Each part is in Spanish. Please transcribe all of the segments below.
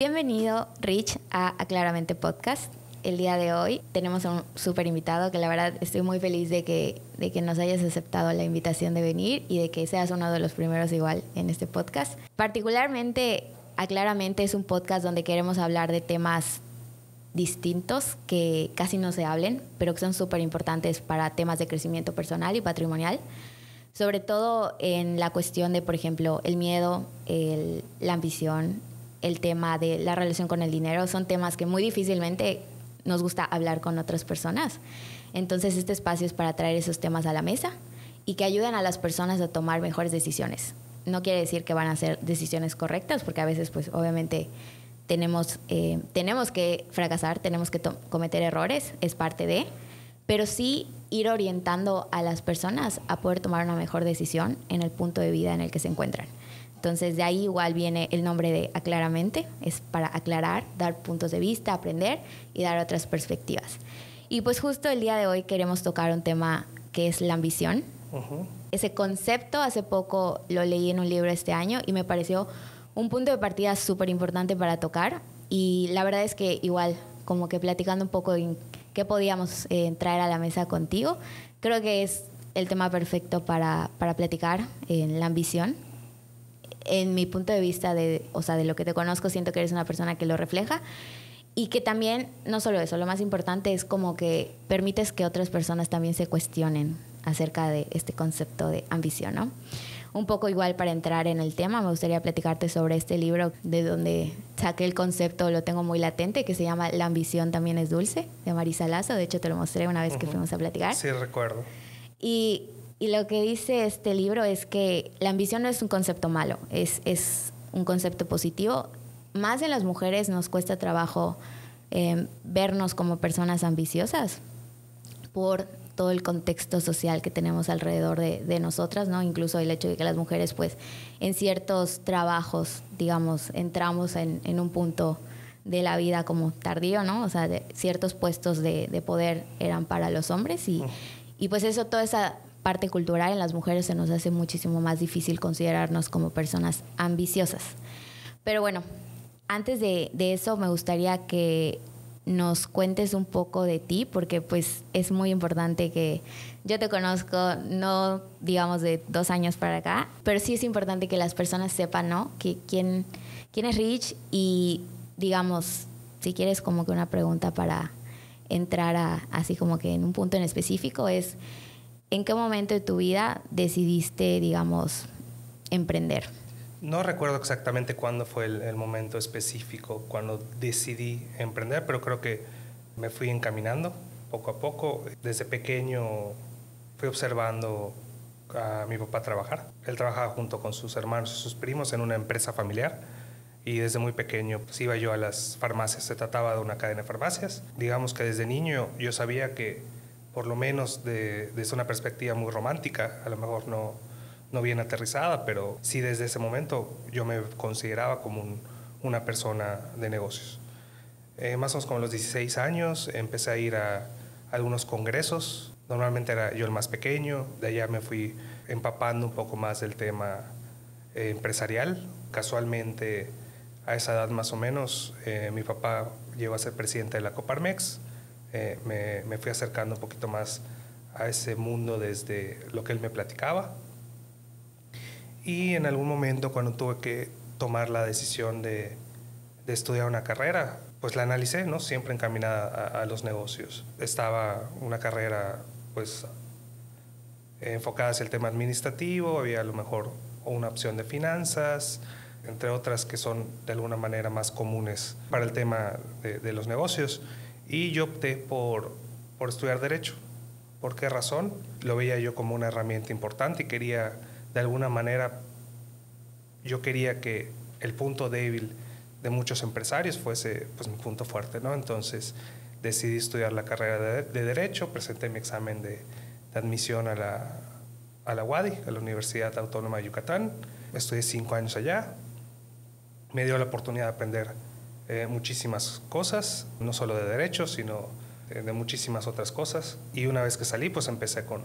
Bienvenido, Rich, a Aclaramente Podcast. El día de hoy tenemos a un súper invitado que la verdad estoy muy feliz de que, de que nos hayas aceptado la invitación de venir y de que seas uno de los primeros igual en este podcast. Particularmente, Aclaramente es un podcast donde queremos hablar de temas distintos que casi no se hablen, pero que son súper importantes para temas de crecimiento personal y patrimonial. Sobre todo en la cuestión de, por ejemplo, el miedo, la ambición, el tema de la relación con el dinero son temas que muy difícilmente nos gusta hablar con otras personas. Entonces este espacio es para traer esos temas a la mesa y que ayuden a las personas a tomar mejores decisiones. No quiere decir que van a ser decisiones correctas, porque a veces pues obviamente tenemos, eh, tenemos que fracasar, tenemos que cometer errores, es parte de, pero sí ir orientando a las personas a poder tomar una mejor decisión en el punto de vida en el que se encuentran. Entonces de ahí igual viene el nombre de Aclaramente, es para aclarar, dar puntos de vista, aprender y dar otras perspectivas. Y pues justo el día de hoy queremos tocar un tema que es la ambición. Ese concepto hace poco lo leí en un libro este año y me pareció un punto de partida súper importante para tocar. Y la verdad es que igual, como que platicando un poco en qué podíamos eh, traer a la mesa contigo, creo que es el tema perfecto para, para platicar en la ambición en mi punto de vista de, o sea, de lo que te conozco, siento que eres una persona que lo refleja y que también, no solo eso, lo más importante es como que permites que otras personas también se cuestionen acerca de este concepto de ambición, ¿no? Un poco igual para entrar en el tema, me gustaría platicarte sobre este libro de donde saqué el concepto, lo tengo muy latente, que se llama La ambición también es dulce, de Marisa Lazo. De hecho, te lo mostré una vez que fuimos a platicar. Sí, recuerdo. Y y lo que dice este libro es que la ambición no es un concepto malo, es, es un concepto positivo. Más en las mujeres nos cuesta trabajo eh, vernos como personas ambiciosas por todo el contexto social que tenemos alrededor de, de, nosotras, ¿no? Incluso el hecho de que las mujeres, pues, en ciertos trabajos, digamos, entramos en, en un punto de la vida como tardío, ¿no? O sea, ciertos puestos de, de, poder eran para los hombres y, y pues eso, toda esa parte cultural en las mujeres se nos hace muchísimo más difícil considerarnos como personas ambiciosas. Pero bueno, antes de, eso me gustaría que nos cuentes un poco de ti, porque pues es muy importante que yo te conozco, no digamos de dos años para acá, pero sí es importante que las personas sepan, ¿no? Que quién, quién es Rich y digamos, si quieres como que una pregunta para entrar a, así como que en un punto en específico es ¿En qué momento de tu vida decidiste, digamos, emprender? No recuerdo exactamente cuándo fue el, momento específico, cuando decidí emprender, pero creo que me fui encaminando poco a poco. Desde pequeño fui observando a mi papá trabajar. Él trabajaba junto con sus hermanos y sus primos en una empresa familiar y desde muy pequeño pues, iba yo a las farmacias. Se trataba de una cadena de farmacias. Digamos que desde niño yo sabía que por lo menos de, desde una perspectiva muy romántica, a lo mejor no, no bien aterrizada, pero sí desde ese momento yo me consideraba como una persona de negocios. Eh, más o menos como los 16 años empecé a ir a algunos congresos, normalmente era yo el más pequeño, de allá me fui empapando un poco más del tema eh, empresarial. Casualmente a esa edad más o menos eh, mi papá llegó a ser presidente de la Coparmex, eh, me, fui acercando un poquito más a ese mundo desde lo que él me platicaba. Y en algún momento cuando tuve que tomar la decisión de, estudiar una carrera, pues la analicé, ¿no? Siempre encaminada a, los negocios. Estaba una carrera, pues, enfocada hacia el tema administrativo, había a lo mejor una opción de finanzas, entre otras que son de alguna manera más comunes para el tema de, de los negocios. Y yo opté por, por estudiar derecho. ¿Por qué razón? Lo veía yo como una herramienta importante y quería, de alguna manera, yo quería que el punto débil de muchos empresarios fuese pues, mi punto fuerte, ¿no? Entonces decidí estudiar la carrera de, Derecho, presenté mi examen de, admisión a la, a la UADI, a la Universidad Autónoma de Yucatán. Estudié cinco años allá. Me dio la oportunidad de aprender eh, muchísimas cosas, no solo de derechos, sino de, muchísimas otras cosas. Y una vez que salí, pues empecé con,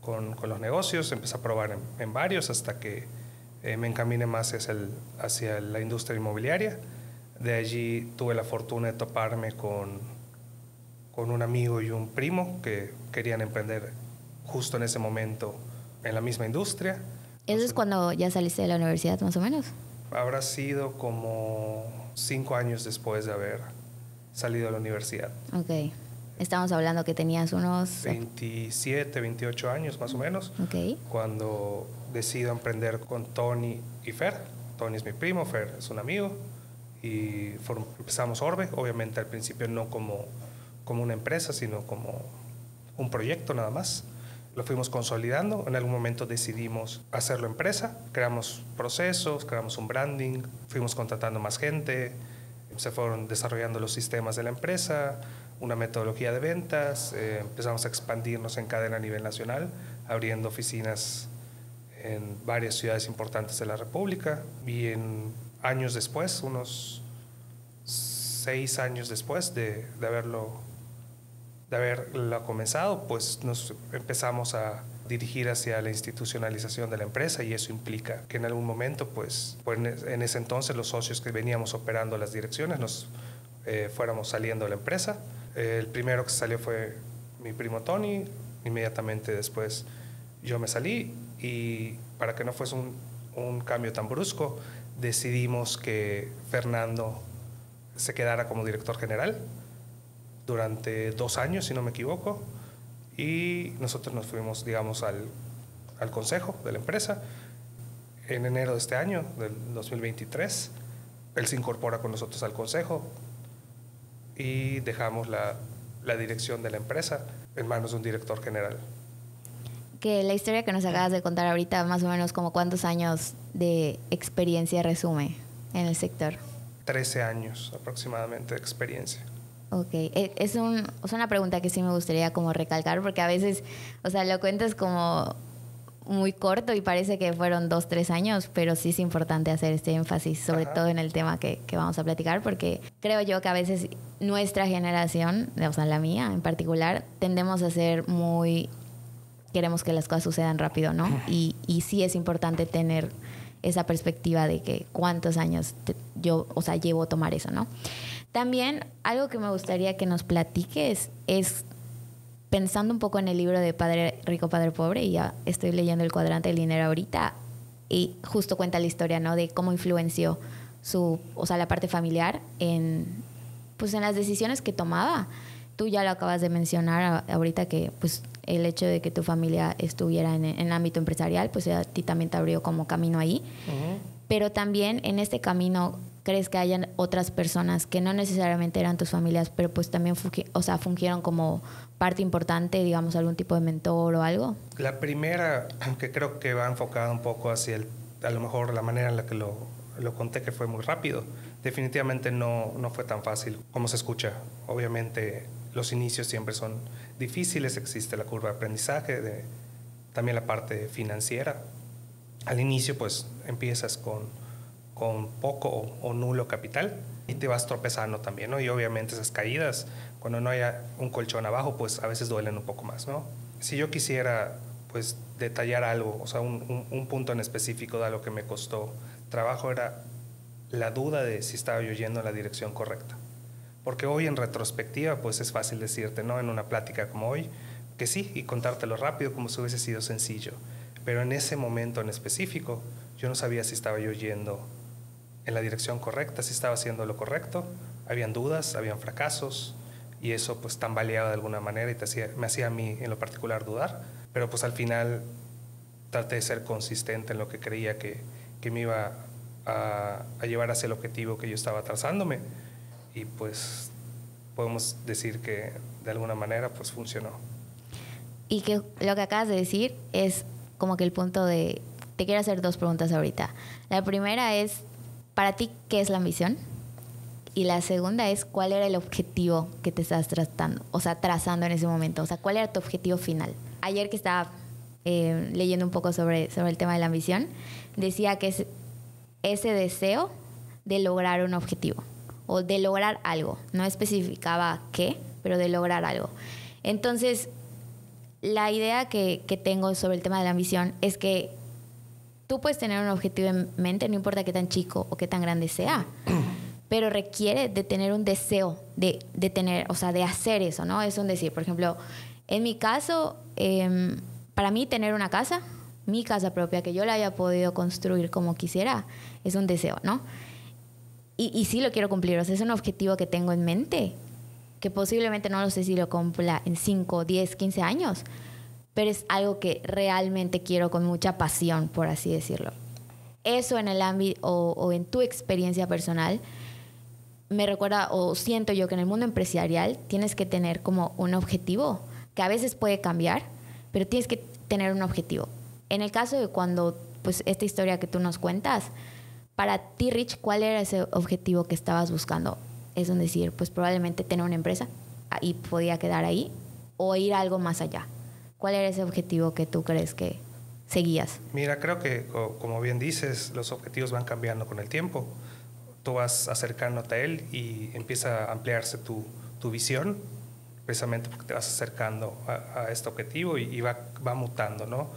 con, los negocios, empecé a probar en, varios hasta que eh, me encaminé más hacia, el, hacia la industria inmobiliaria. De allí tuve la fortuna de toparme con, con un amigo y un primo que querían emprender justo en ese momento en la misma industria. ¿Eso es cuando ya saliste de la universidad más o menos? Habrá sido como cinco años después de haber salido de la universidad. Ok. Estamos hablando que tenías unos... 27, 28 años más o menos. Ok. Cuando decido emprender con Tony y Fer. Tony es mi primo, Fer es un amigo. Y empezamos Orbe, obviamente al principio no como, como una empresa, sino como un proyecto nada más. Lo fuimos consolidando, en algún momento decidimos hacerlo empresa, creamos procesos, creamos un branding, fuimos contratando más gente, se fueron desarrollando los sistemas de la empresa, una metodología de ventas, eh, empezamos a expandirnos en cadena a nivel nacional, abriendo oficinas en varias ciudades importantes de la República. Y en años después, unos seis años después de, de haberlo de haberlo comenzado, pues nos empezamos a dirigir hacia la institucionalización de la empresa y eso implica que en algún momento, pues, pues en ese entonces los socios que veníamos operando las direcciones nos eh, fuéramos saliendo de la empresa. El primero que salió fue mi primo Tony, inmediatamente después yo me salí y para que no fuese un, un cambio tan brusco, decidimos que Fernando se quedara como director general durante dos años, si no me equivoco, y nosotros nos fuimos, digamos, al, al consejo de la empresa. En enero de este año, del 2023, él se incorpora con nosotros al consejo, y dejamos la, la dirección de la empresa en manos de un director general. Que la historia que nos acabas de contar ahorita, más o menos como cuántos años de experiencia resume en el sector. 13 años aproximadamente de experiencia. Ok, e, es, un, es una pregunta que sí me gustaría como recalcar porque a veces, o sea, lo cuentas como muy corto y parece que fueron dos, tres años, pero sí es importante hacer este énfasis, sobre todo en el tema que, que, vamos a platicar, porque creo yo que a veces nuestra generación, o sea, la mía en particular, tendemos a ser muy... Queremos que las cosas sucedan rápido, ¿no? Y, y sí es importante tener esa perspectiva de que cuántos años yo, o sea, llevo a tomar eso, ¿no? También algo que me gustaría que nos platiques es pensando un poco en el libro de Padre Rico, Padre Pobre, y ya estoy leyendo el cuadrante del dinero ahorita, y justo cuenta la historia, ¿no? De cómo influenció su, o sea, la parte familiar en, pues en las decisiones que tomaba. Tú ya lo acabas de mencionar ahorita que, pues, el hecho de que tu familia estuviera en, el ámbito empresarial, pues a ti también te abrió como camino ahí. Pero también en este camino crees que hayan otras personas que no necesariamente eran tus familias, pero pues también o sea, fungieron como parte importante, digamos, algún tipo de mentor o algo? La primera, que creo que va enfocada un poco hacia el, a lo mejor la manera en la que lo, lo conté, que fue muy rápido. Definitivamente no, no fue tan fácil como se escucha. Obviamente los inicios siempre son difíciles, existe la curva de aprendizaje, de, también la parte financiera. Al inicio pues empiezas con con poco o, nulo capital y te vas tropezando también, ¿no? Y obviamente esas caídas, cuando no haya un colchón abajo, pues a veces duelen un poco más, ¿no? Si yo quisiera, pues, detallar algo, o sea, un, un, punto en específico de lo que me costó trabajo era la duda de si estaba yo yendo en la dirección correcta. Porque hoy en retrospectiva, pues es fácil decirte, ¿no? En una plática como hoy, que sí, y contártelo rápido como si hubiese sido sencillo. Pero en ese momento en específico, yo no sabía si estaba yo yendo en la dirección correcta, si estaba haciendo lo correcto. Habían dudas, habían fracasos y eso pues tambaleaba de alguna manera y te hacía, me hacía a mí en lo particular dudar. Pero pues al final traté de ser consistente en lo que creía que, que me iba a, a, llevar hacia el objetivo que yo estaba trazándome y pues podemos decir que de alguna manera pues funcionó. Y que lo que acabas de decir es como que el punto de... Te quiero hacer dos preguntas ahorita. La primera es, para ti, ¿qué es la ambición? Y la segunda es, ¿cuál era el objetivo que te estás tratando, o sea, trazando en ese momento? O sea, ¿cuál era tu objetivo final? Ayer que estaba eh, leyendo un poco sobre, sobre el tema de la ambición, decía que es ese deseo de lograr un objetivo o de lograr algo. No especificaba qué, pero de lograr algo. Entonces, la idea que, que tengo sobre el tema de la ambición es que tú puedes tener un objetivo en mente, no importa qué tan chico o qué tan grande sea, pero requiere de tener un deseo de, de tener, o sea, de hacer eso, ¿no? Es un decir, por ejemplo, en mi caso, em, para mí tener una casa, mi casa propia, que yo la haya podido construir como quisiera, es un deseo, ¿no? Y, y sí lo quiero cumplir, o sea, es un objetivo que tengo en mente, que posiblemente no lo sé si lo cumpla en 5, 10, 15 años, pero es algo que realmente quiero con mucha pasión, por así decirlo. Eso en el ámbito o, en tu experiencia personal, me recuerda o siento yo que en el mundo empresarial tienes que tener como un objetivo que a veces puede cambiar, pero tienes que tener un objetivo. En el caso de cuando, pues esta historia que tú nos cuentas, para ti, Rich, ¿cuál era ese objetivo que estabas buscando? Es decir, pues probablemente tener una empresa y podía quedar ahí o ir algo más allá. ¿Cuál era ese objetivo que tú crees que seguías? Mira, creo que como bien dices, los objetivos van cambiando con el tiempo tú vas acercándote a él y empieza a ampliarse tu, tu visión, precisamente porque te vas acercando a, este objetivo y, va, va, mutando, ¿no?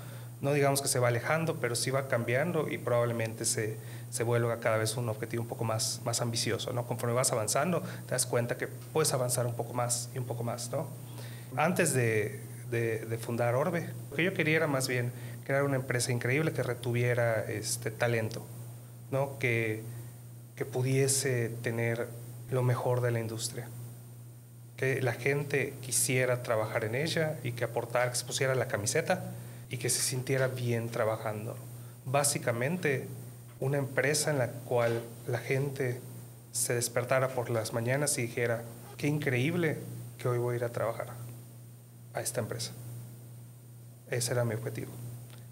No digamos que se va alejando, pero sí va cambiando y probablemente se, se vuelva cada vez un objetivo un poco más, más ambicioso, ¿no? Conforme vas avanzando, te das cuenta que puedes avanzar un poco más y un poco más, ¿no? Antes de, de, fundar Orbe, lo que yo quería era más bien crear una empresa increíble que retuviera este talento, ¿no? Que que pudiese tener lo mejor de la industria, que la gente quisiera trabajar en ella y que aportara, que se pusiera la camiseta y que se sintiera bien trabajando. Básicamente, una empresa en la cual la gente se despertara por las mañanas y dijera, qué increíble que hoy voy a ir a trabajar a esta empresa. Ese era mi objetivo.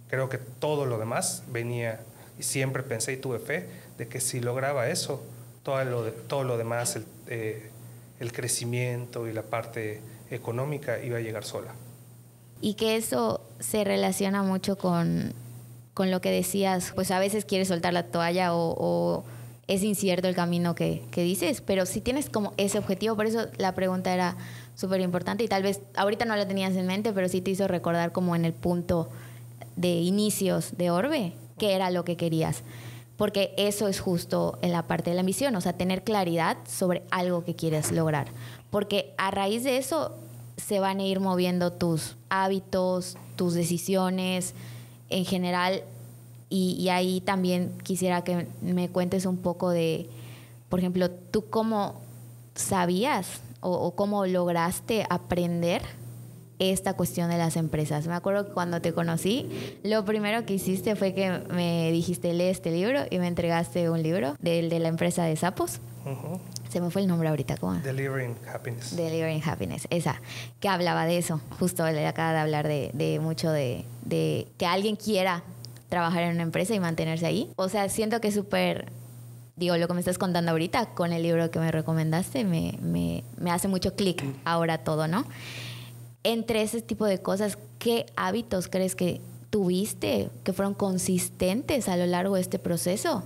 Creo que todo lo demás venía y siempre pensé y tuve fe de que si lograba eso, todo lo, todo lo demás, el, eh, el crecimiento y la parte económica iba a llegar sola. Y que eso se relaciona mucho con, con lo que decías, pues a veces quieres soltar la toalla o, o es incierto el camino que, que, dices, pero si tienes como ese objetivo, por eso la pregunta era súper importante y tal vez ahorita no la tenías en mente, pero sí te hizo recordar como en el punto de inicios de Orbe, qué era lo que querías. Porque eso es justo en la parte de la ambición, o sea, tener claridad sobre algo que quieres lograr. Porque a raíz de eso se van a ir moviendo tus hábitos, tus decisiones en general. Y, ahí también quisiera que me cuentes un poco de, por ejemplo, tú cómo sabías o cómo lograste aprender esta cuestión de las empresas. Me acuerdo que cuando te conocí, lo primero que hiciste fue que me dijiste, lee este libro y me entregaste un libro del de la empresa de sapos. Se me fue el nombre ahorita, ¿cómo? Delivering Happiness. Delivering Happiness, esa, que hablaba de eso. Justo le acaba de hablar de, de mucho de, de, que alguien quiera trabajar en una empresa y mantenerse ahí. O sea, siento que es súper, digo, lo que me estás contando ahorita con el libro que me recomendaste, me, me, me hace mucho clic ahora todo, ¿no? entre ese tipo de cosas, ¿qué hábitos crees que tuviste que fueron consistentes a lo largo de este proceso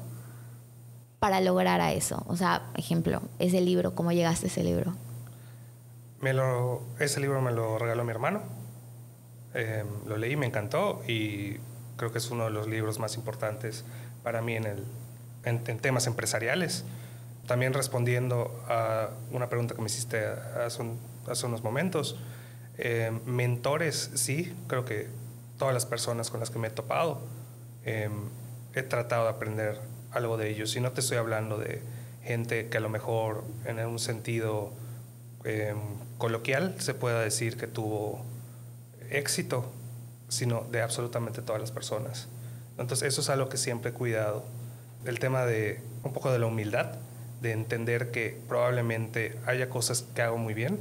para lograr a eso? O sea, ejemplo, ese libro, ¿cómo llegaste a ese libro? Me lo, ese libro me lo regaló mi hermano. Em, lo leí, me encantó y creo que es uno de los libros más importantes para mí en, el, en, temas empresariales. También respondiendo a una pregunta que me hiciste hace, hace unos momentos, eh, mentores, sí, creo que todas las personas con las que me he topado, em, he tratado de aprender algo de ellos. Y no te estoy hablando de gente que a lo mejor en un sentido em, coloquial se pueda decir que tuvo éxito, sino de absolutamente todas las personas. Entonces eso es algo que siempre he cuidado. El tema de un poco de la humildad, de entender que probablemente haya cosas que hago muy bien,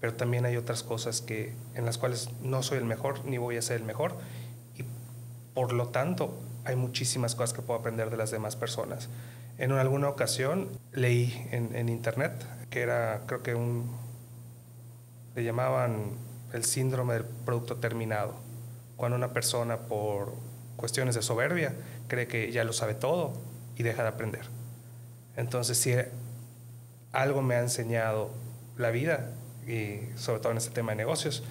pero también hay otras cosas que, en las cuales no soy el mejor ni voy a ser el mejor y por lo tanto hay muchísimas cosas que puedo aprender de las demás personas. En alguna ocasión leí en, en internet que era, creo que un, le llamaban el síndrome del producto terminado, cuando una persona por cuestiones de soberbia cree que ya lo sabe todo y deja de aprender. Entonces, si algo me ha enseñado la vida y sobre todo en este tema de negocios,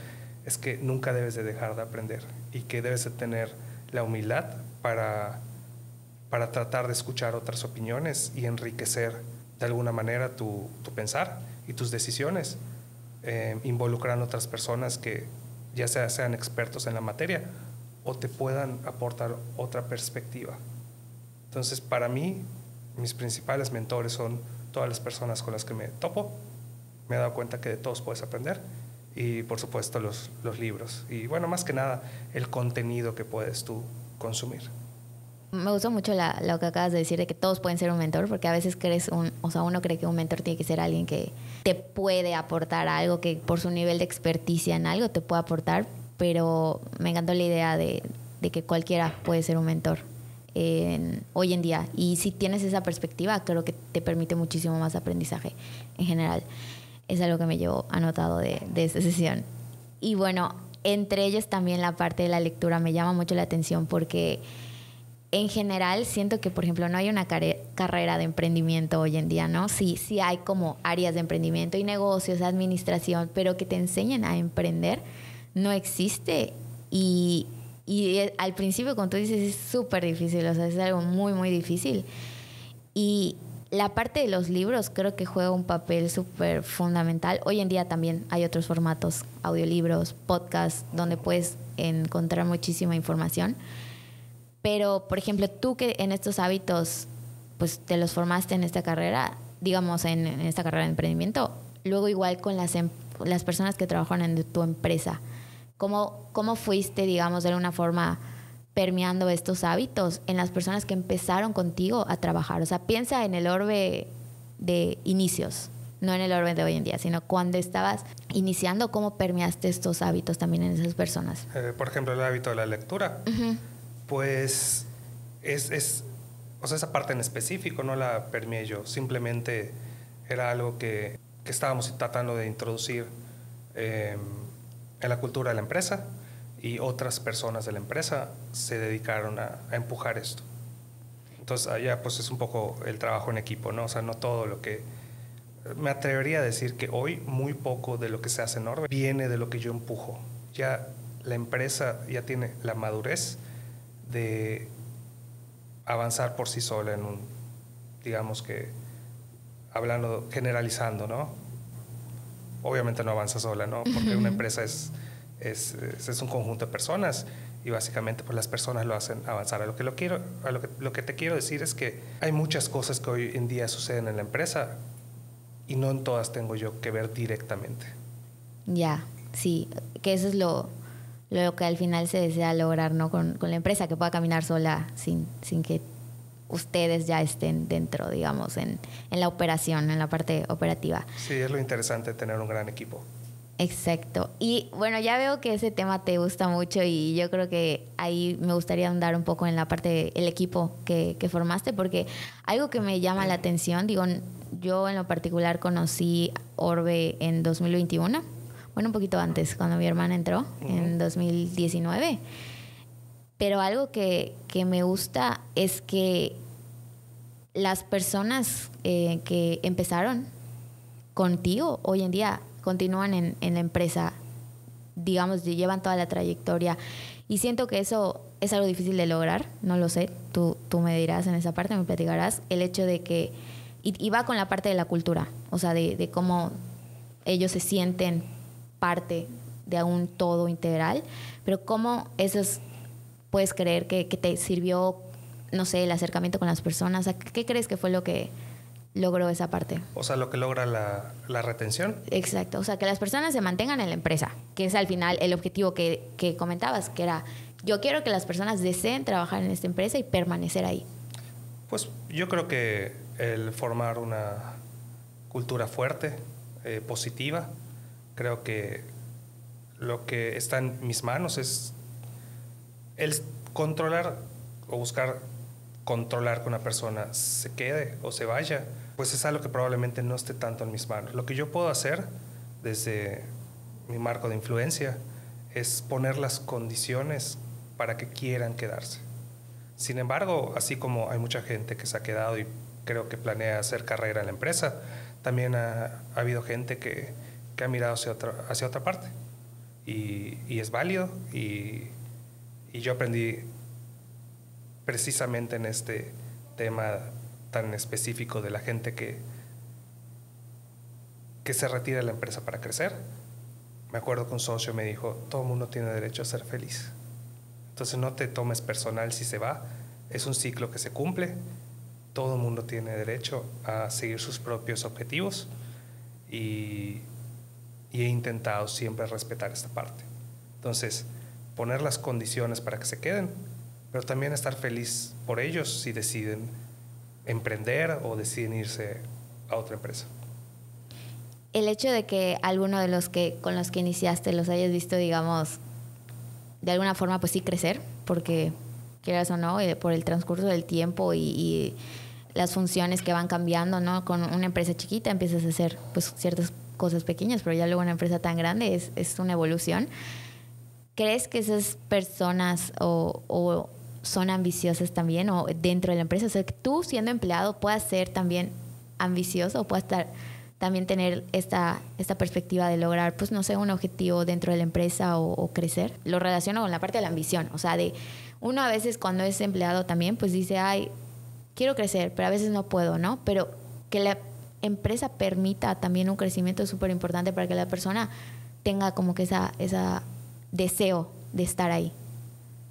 es que nunca debes de dejar de aprender y que debes de tener la humildad para, para tratar de escuchar otras opiniones y enriquecer de alguna manera tu, pensar y tus decisiones, eh, involucrando otras personas que ya sea, sean expertos en la materia o te puedan aportar otra perspectiva. Entonces, para mí, mis principales mentores son todas las personas con las que me topo. Me he dado cuenta que de todos puedes aprender y, por supuesto, los, libros. Y, bueno, más que nada, el contenido que puedes tú consumir me gustó mucho lo que acabas de decir de que todos pueden ser un mentor, porque a veces crees o sea, uno cree que un mentor tiene que ser alguien que te puede aportar algo, que por su nivel de experticia en algo te puede aportar, pero me encantó la idea de, que cualquiera puede ser un mentor hoy en día. Y si tienes esa perspectiva, creo que te permite muchísimo más aprendizaje en general. Es algo que me llevo anotado de, de esta sesión. Y bueno, entre ellos también la parte de la lectura me llama mucho la atención porque en general siento que, por ejemplo, no hay una carrera de emprendimiento hoy en día, ¿no? Sí, sí hay como áreas de emprendimiento y negocios, administración, pero que te enseñen a emprender no existe. Y, y al principio, como tú dices, es súper difícil, o sea, es algo muy, muy difícil. Y la parte de los libros creo que juega un papel súper fundamental. Hoy en día también hay otros formatos, audiolibros, podcasts, donde puedes encontrar muchísima información pero, por ejemplo, tú que en estos hábitos, pues te los formaste en esta carrera, digamos, en, esta carrera de emprendimiento, luego igual con las, em, las personas que trabajan en tu empresa, ¿cómo, ¿cómo fuiste, digamos, de alguna forma permeando estos hábitos en las personas que empezaron contigo a trabajar? O sea, piensa en el orbe de inicios, no en el orden de hoy en día, sino cuando estabas iniciando, ¿cómo permeaste estos hábitos también en esas personas? Eh, por ejemplo, el hábito de la lectura pues es, es, o sea, esa parte en específico no la permeé yo, simplemente era algo que, que estábamos tratando de introducir em, en la cultura de la empresa y otras personas de la empresa se dedicaron a, empujar esto. Entonces allá pues es un poco el trabajo en equipo, ¿no? O sea, no todo lo que... Me atrevería a decir que hoy muy poco de lo que se hace en Orbe viene de lo que yo empujo. Ya la empresa ya tiene la madurez de avanzar por sí sola en un, digamos que, hablando, generalizando, ¿no? Obviamente no avanza sola, ¿no? Porque una empresa es, es, es, un conjunto de personas y básicamente pues las personas lo hacen avanzar. A lo que, lo, quiero, a lo, que, lo que te quiero decir es que hay muchas cosas que hoy en día suceden en la empresa y no en todas tengo yo que ver directamente. Ya, sí, que eso es lo, lo que al final se desea lograr ¿no? con, la empresa, que pueda caminar sola sin, sin que ustedes ya estén dentro, digamos, en, en, la operación, en la parte operativa. Sí, es lo interesante tener un gran equipo. Exacto. Y bueno, ya veo que ese tema te gusta mucho y yo creo que ahí me gustaría andar un poco en la parte del equipo que, que formaste, porque algo que me llama la atención, digo, yo en lo particular conocí Orbe en 2021 bueno, un poquito antes, cuando mi hermana entró, en 2019. Pero algo que, me gusta es que las personas eh, que empezaron contigo hoy en día continúan en, la empresa, digamos, llevan toda la trayectoria. Y siento que eso es algo difícil de lograr, no lo sé, tú, tú me dirás en esa parte, me platicarás, el hecho de que, y, va con la parte de la cultura, o sea, de, de cómo ellos se sienten parte de un todo integral, pero cómo eso puedes creer que, te sirvió, no sé, el acercamiento con las personas, ¿qué crees que fue lo que logró esa parte? O sea, lo que logra la, la retención. Exacto, o sea, que las personas se mantengan en la empresa, que es al final el objetivo que, que comentabas, que era, yo quiero que las personas deseen trabajar en esta empresa y permanecer ahí. Pues yo creo que el formar una cultura fuerte, eh, positiva, Creo que lo que está en mis manos es el controlar o buscar controlar que una persona se quede o se vaya, pues es algo que probablemente no esté tanto en mis manos. Lo que yo puedo hacer desde mi marco de influencia es poner las condiciones para que quieran quedarse. Sin embargo, así como hay mucha gente que se ha quedado y creo que planea hacer carrera en la empresa, también ha, ha habido gente que que ha mirado hacia otra, hacia otra parte. Y, y es válido y, y, yo aprendí precisamente en este tema tan específico de la gente que que se retire la empresa para crecer. Me acuerdo que un socio me dijo, todo mundo tiene derecho a ser feliz. Entonces no te tomes personal si se va, es un ciclo que se cumple, todo mundo tiene derecho a seguir sus propios objetivos y, y he intentado siempre respetar esta parte. Entonces, poner las condiciones para que se queden, pero también estar feliz por ellos si deciden emprender o deciden irse a otra empresa. El hecho de que alguno de los que con los que iniciaste los hayas visto, digamos, de alguna forma, pues sí crecer, porque quieras o no, por el transcurso del tiempo y, las funciones que van cambiando, ¿no? Con una empresa chiquita empiezas a hacer pues ciertas cosas pequeñas, pero ya luego una empresa tan grande es, es una evolución. ¿Crees que esas personas o, son ambiciosas también o dentro de la empresa? O sea, que tú siendo empleado puedas ser también ambicioso o puedas estar, también tener esta, esta perspectiva de lograr, pues no sé, un objetivo dentro de la empresa o, crecer. Lo relaciono con la parte de la ambición, o sea, de uno a veces cuando es empleado también, pues dice, ay, quiero crecer, pero a veces no puedo, ¿no? Pero que la empresa permita también un crecimiento es súper importante para que la persona tenga como que esa, esa deseo de estar ahí,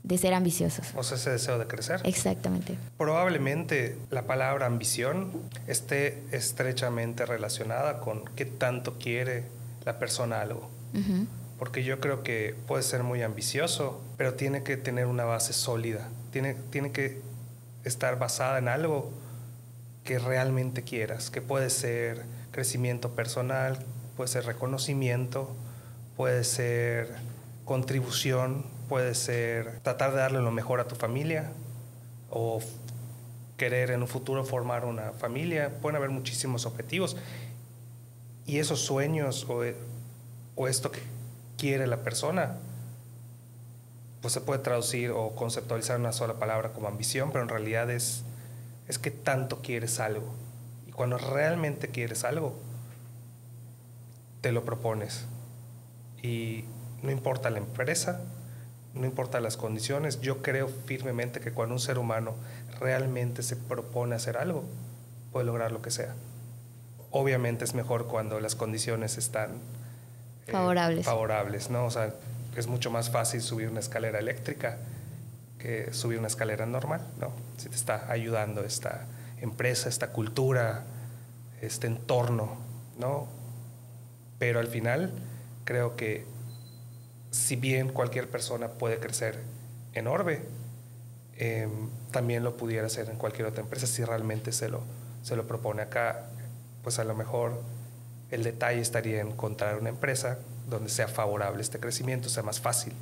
de ser ambiciosos. O sea, ese deseo de crecer. Exactamente. Probablemente la palabra ambición esté estrechamente relacionada con qué tanto quiere la persona algo. Porque yo creo que puede ser muy ambicioso, pero tiene que tener una base sólida. Tiene, tiene que estar basada en algo que realmente quieras, que puede ser crecimiento personal, puede ser reconocimiento, puede ser contribución puede ser tratar de darle lo mejor a tu familia o querer en un futuro formar una familia. Pueden haber muchísimos objetivos. Y esos sueños o, o esto que quiere la persona, pues se puede traducir o conceptualizar en una sola palabra como ambición, pero en realidad es, es que tanto quieres algo. Y cuando realmente quieres algo, te lo propones. Y no importa la empresa, no importa las condiciones, yo creo firmemente que cuando un ser humano realmente se propone hacer algo, puede lograr lo que sea. Obviamente es mejor cuando las condiciones están eh, favorables. favorables, ¿no? O sea, es mucho más fácil subir una escalera eléctrica que subir una escalera normal, ¿no? Si te está ayudando esta empresa, esta cultura, este entorno, ¿no? Pero al final creo que si bien cualquier persona puede crecer en Orbe, em, también lo pudiera hacer en cualquier otra empresa si realmente se lo, se lo propone. Acá, pues a lo mejor el detalle estaría en encontrar una empresa donde sea favorable este crecimiento, sea más fácil.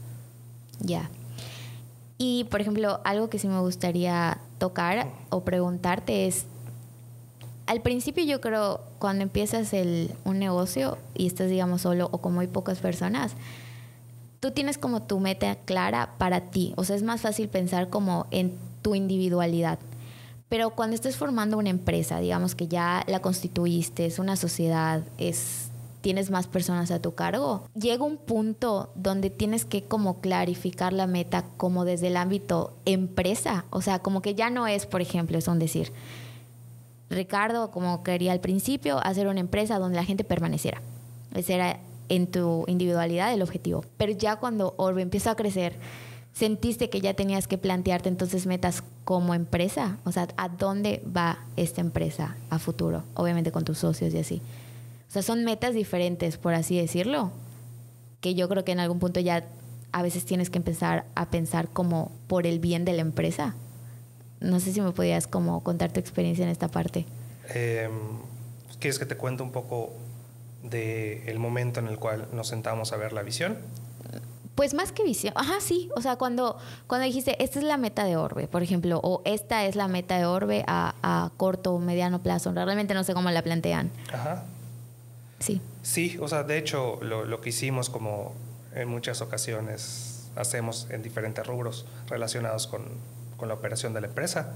Ya. Y, por ejemplo, algo que sí me gustaría tocar o preguntarte es, al principio yo creo, cuando empiezas el, un negocio y estás, digamos, solo o con muy pocas personas, tú tienes como tu meta clara para ti. O sea, es más fácil pensar como en tu individualidad. Pero cuando estés formando una empresa, digamos que ya la constituiste, es una sociedad, es tienes más personas a tu cargo, llega un punto donde tienes que como clarificar la meta como desde el ámbito empresa, o sea, como que ya no es, por ejemplo, es un decir, Ricardo, como quería al principio, hacer una empresa donde la gente permaneciera. Ese era en tu individualidad el objetivo. Pero ya cuando Orbe empieza a crecer, sentiste que ya tenías que plantearte entonces metas como empresa, o sea, ¿a dónde va esta empresa a futuro? Obviamente con tus socios y así. O sea, son metas diferentes, por así decirlo, que yo creo que en algún punto ya a veces tienes que empezar a pensar como por el bien de la empresa. No sé si me podías como contar tu experiencia en esta parte. Eh, ¿Quieres que te cuente un poco del momento en el cual nos sentamos a ver la visión? Pues más que visión, ajá, sí, o sea, cuando, cuando dijiste, esta es la meta de Orbe, por ejemplo, o esta es la meta de Orbe a, a corto o mediano plazo, realmente no sé cómo la plantean. Ajá. Sí. Sí, o sea, de hecho, lo, lo que hicimos como en muchas ocasiones hacemos en diferentes rubros relacionados con, con la operación de la empresa,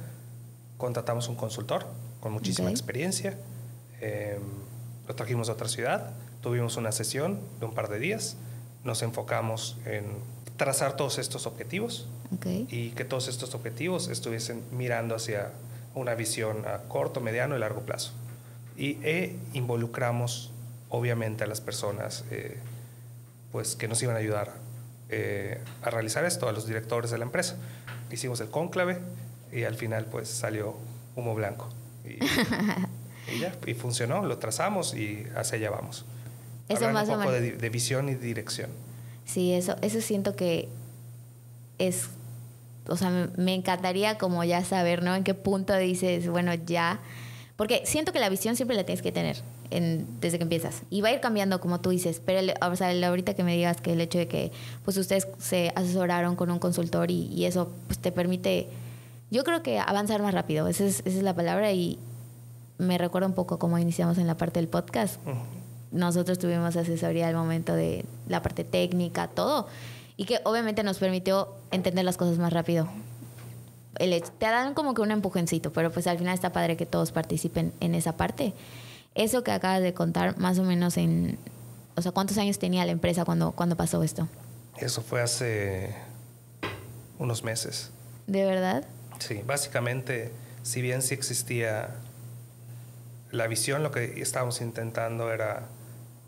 contratamos un consultor con muchísima experiencia. Eh, lo trajimos a otra ciudad, tuvimos una sesión de un par de días, nos enfocamos en trazar todos estos objetivos y que todos estos objetivos estuviesen mirando hacia una visión a corto, mediano y largo plazo. Y e involucramos obviamente a las personas eh, pues, que nos iban a ayudar eh, a realizar esto, a los directores de la empresa. Hicimos el cónclave y al final pues salió humo blanco. Y, ya, y funcionó, lo trazamos y hacia allá vamos. Eso más un poco de, de, visión y dirección. Sí, eso, eso siento que es, o sea, me encantaría como ya saber, ¿no? En qué punto dices, bueno, ya, porque siento que la visión siempre la tienes que tener desde que empiezas. Y va a ir cambiando, como tú dices. Pero o sea, ahorita que me digas que el hecho de que pues ustedes se asesoraron con un consultor y, eso pues, te permite, yo creo que avanzar más rápido. Esa es, esa es la palabra y me recuerda un poco cómo iniciamos en la parte del podcast. Nosotros tuvimos asesoría al momento de la parte técnica, todo. Y que obviamente nos permitió entender las cosas más rápido. El, te dan como que un empujoncito, pero pues al final está padre que todos participen en esa parte. Eso que acabas de contar, más o menos en, o sea, ¿cuántos años tenía la empresa cuando, cuando pasó esto? Eso fue hace unos meses. ¿De verdad? Sí, básicamente, si bien sí existía la visión, lo que estábamos intentando era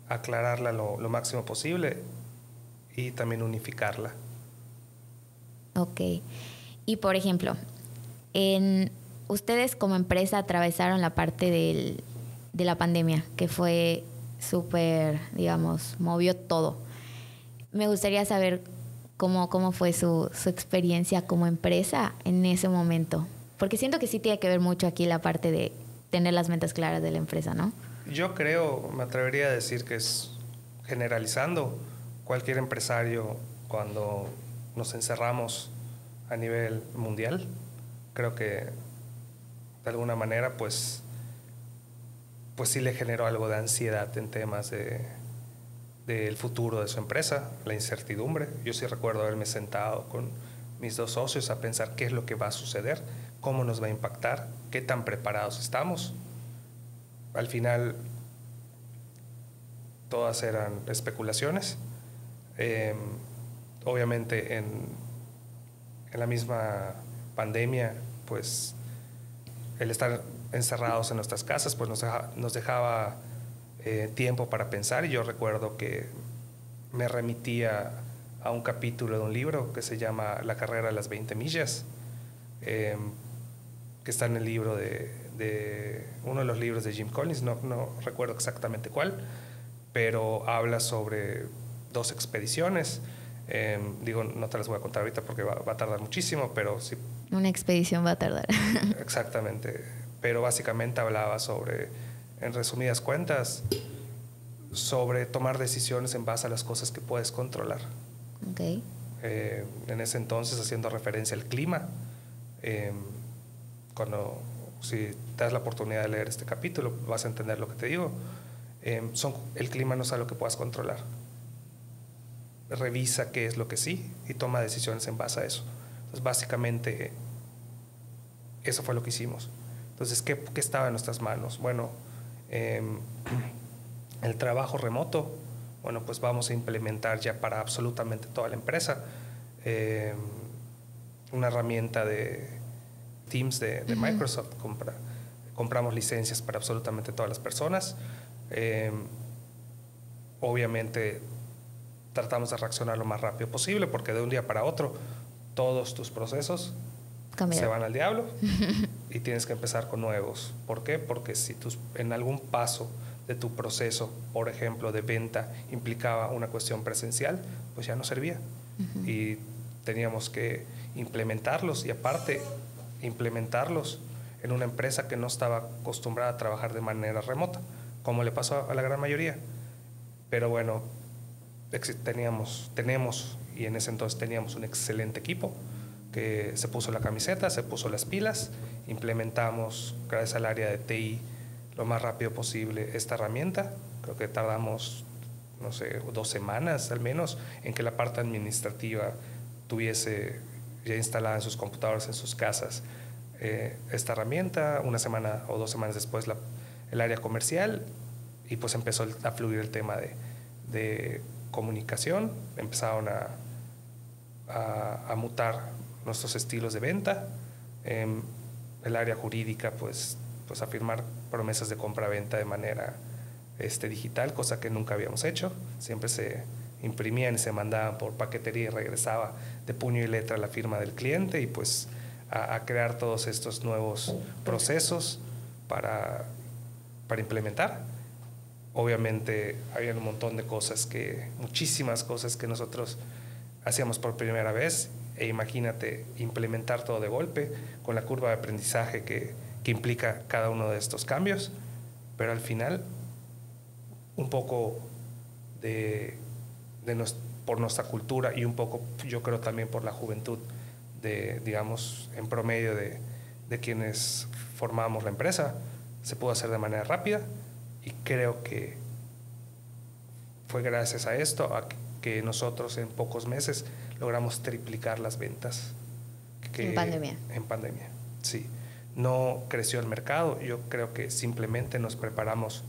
aclararla lo, máximo posible y también unificarla. Ok. Y por ejemplo, en, ustedes como empresa atravesaron la parte del, de la pandemia, que fue súper, digamos, movió todo. Me gustaría saber cómo, cómo fue su, su, experiencia como empresa en ese momento, porque siento que sí tiene que ver mucho aquí la parte de tener las metas claras de la empresa, ¿no? Yo creo, me atrevería a decir que es generalizando, cualquier empresario cuando nos encerramos a nivel mundial, creo que de alguna manera pues pues sí le generó algo de ansiedad en temas de del futuro de su empresa, la incertidumbre. Yo sí recuerdo haberme sentado con mis dos socios a pensar qué es lo que va a suceder, cómo nos va a impactar, qué tan preparados estamos. Al final, todas eran especulaciones. Em, obviamente, en, en la misma pandemia, pues el estar encerrados en nuestras casas, pues nos, dejaba eh, tiempo para pensar y yo recuerdo que me remitía a un capítulo de un libro que se llama La carrera de las 20 millas, em, que está en el libro de, de, uno de los libros de Jim Collins, no, no recuerdo exactamente cuál, pero habla sobre dos expediciones. Em, digo, no te las voy a contar ahorita porque va, va, a tardar muchísimo, pero sí. Una expedición va a tardar. exactamente pero básicamente hablaba sobre, en resumidas cuentas, sobre tomar decisiones en base a las cosas que puedes controlar. Okay. Eh, en ese entonces, haciendo referencia al clima, eh, cuando si te das la oportunidad de leer este capítulo, vas a entender lo que te digo. Eh, son, el clima no es algo que puedas controlar. Revisa qué es lo que sí y toma decisiones en base a eso. Entonces, básicamente, eso fue lo que hicimos. Entonces, ¿qué, estaba en nuestras manos? Bueno, em, el trabajo remoto, bueno, pues vamos a implementar ya para absolutamente toda la empresa em, una herramienta de Teams de, Microsoft. Compra, compramos licencias para absolutamente todas las personas. Em, obviamente tratamos de reaccionar lo más rápido posible porque de un día para otro todos tus procesos se van al diablo y tienes que empezar con nuevos. ¿Por qué? Porque si tú en algún paso de tu proceso, por ejemplo, de venta, implicaba una cuestión presencial, pues ya no servía. Y teníamos que implementarlos y aparte implementarlos en una empresa que no estaba acostumbrada a trabajar de manera remota, como le pasó a la gran mayoría. Pero bueno, teníamos, tenemos y en ese entonces teníamos un excelente equipo que se puso la camiseta, se puso las pilas, implementamos, gracias al área de TI, lo más rápido posible esta herramienta. Creo que tardamos, no sé, dos semanas al menos en que la parte administrativa tuviese ya instalada en sus computadores, en sus casas, eh, esta herramienta. Una semana o dos semanas después el área comercial y pues empezó a fluir el tema de, de comunicación. Empezaron a, a, a mutar nuestros estilos de venta. Em, el área jurídica, pues, pues afirmar promesas de compra-venta de manera este, digital, cosa que nunca habíamos hecho. Siempre se imprimían y se mandaban por paquetería y regresaba de puño y letra la firma del cliente y pues a, crear todos estos nuevos procesos para, para implementar. Obviamente había un montón de cosas que, muchísimas cosas que nosotros hacíamos por primera vez e imagínate implementar todo de golpe con la curva de aprendizaje que, que implica cada uno de estos cambios, pero al final un poco de, de por nuestra cultura y un poco yo creo también por la juventud de, digamos, en promedio de, de quienes formamos la empresa, se pudo hacer de manera rápida y creo que fue gracias a esto a que nosotros en pocos meses logramos triplicar las ventas. Que en pandemia. En pandemia, sí. No creció el mercado, yo creo que simplemente nos preparamos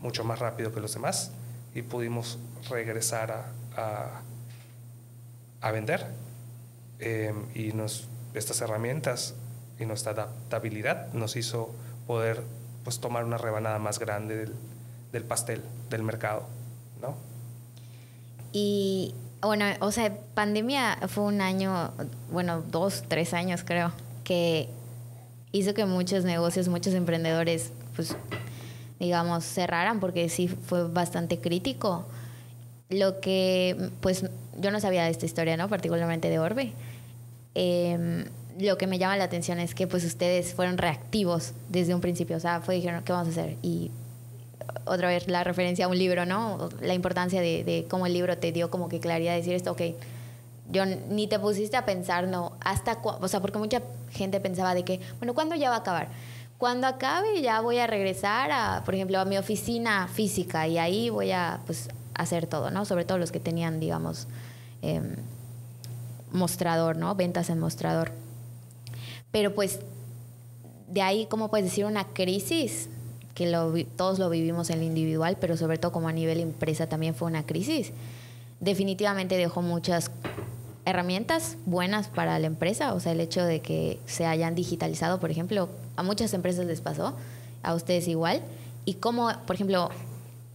mucho más rápido que los demás y pudimos regresar a, a, vender. Eh, y nos, estas herramientas y nuestra adaptabilidad nos hizo poder pues, tomar una rebanada más grande del, del pastel, del mercado, ¿no? Y bueno, o sea, pandemia fue un año, bueno, dos, tres años creo, que hizo que muchos negocios, muchos emprendedores, pues, digamos, cerraran porque sí fue bastante crítico. Lo que, pues, yo no sabía de esta historia, ¿no? Particularmente de Orbe. Eh, lo que me llama la atención es que pues ustedes fueron reactivos desde un principio, o sea, fue dijeron, ¿qué vamos a hacer? Y otra vez la referencia a un libro, ¿no? La importancia de, de cómo el libro te dio como que claridad de decir esto, ok, yo ni te pusiste a pensar, no, hasta, o sea, porque mucha gente pensaba de que, bueno, ¿cuándo ya va a acabar? Cuando acabe ya voy a regresar a, por ejemplo, a mi oficina física y ahí voy a, pues, hacer todo, ¿no? Sobre todo los que tenían, digamos, em, mostrador, ¿no? Ventas en mostrador. Pero pues de ahí, ¿cómo puedes decir una crisis? Que lo, todos lo vivimos en lo individual, pero sobre todo como a nivel empresa también fue una crisis. Definitivamente dejó muchas herramientas buenas para la empresa, o sea, el hecho de que se hayan digitalizado, por ejemplo, a muchas empresas les pasó, a ustedes igual. Y cómo, por ejemplo,